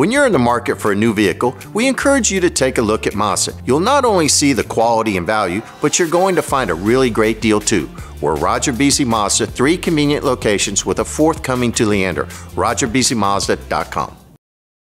When you're in the market for a new vehicle, we encourage you to take a look at Mazda. You'll not only see the quality and value, but you're going to find a really great deal too. We're Roger Beasley Mazda, three convenient locations with a forthcoming to Leander. RogerBeasleyMazda.com.